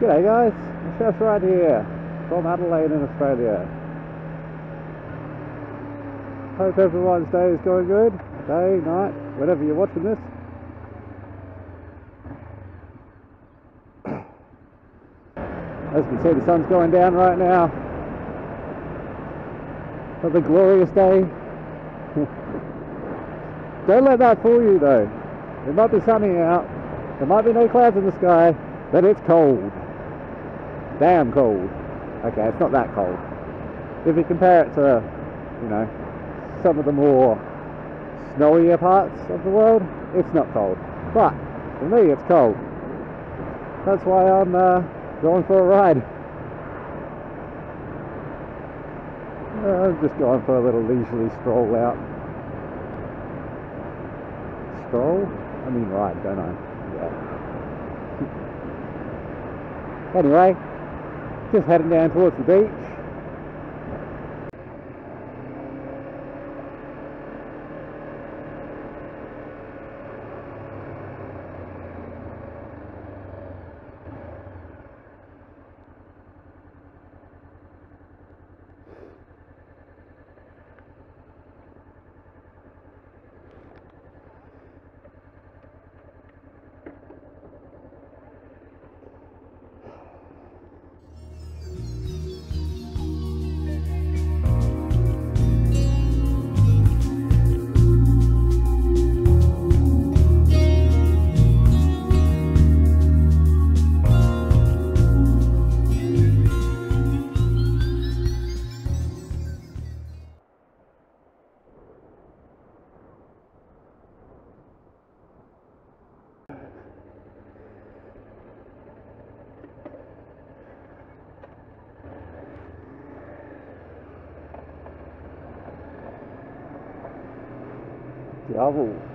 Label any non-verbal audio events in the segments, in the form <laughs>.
G'day guys, Chef right here from Adelaide in Australia. Hope everyone's day is going good, day, night, whenever you're watching this. <coughs> As you can see the sun's going down right now. Another glorious day. <laughs> Don't let that fool you though. It might be sunny out, there might be no clouds in the sky, but it's cold. Damn cold. Okay, it's not that cold. If you compare it to, you know, some of the more snowier parts of the world, it's not cold. But for me, it's cold. That's why I'm uh, going for a ride. Uh, I'm just going for a little leisurely stroll out. Stroll? I mean ride, don't I? Yeah. <laughs> anyway, just heading down towards the beach. gravo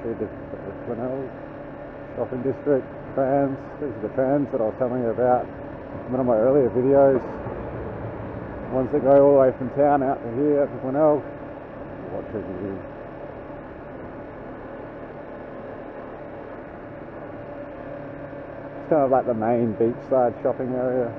Street of of Glenelg shopping district, trams. These are the trams that I was telling you about in one of my earlier videos. Ones that go all the way from town out to here, to Glenelg. What should you It's kind of like the main beachside shopping area.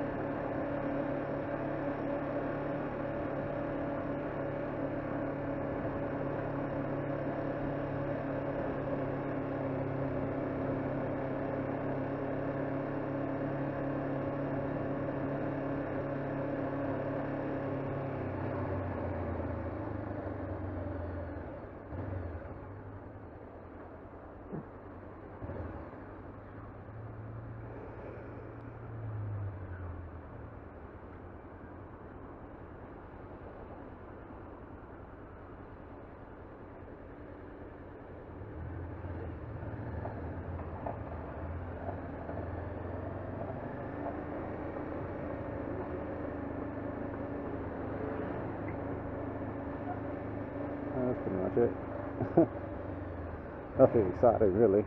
<laughs> Nothing exciting really.